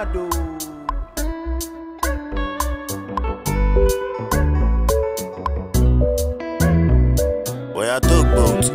Mado. Boy, I took boats.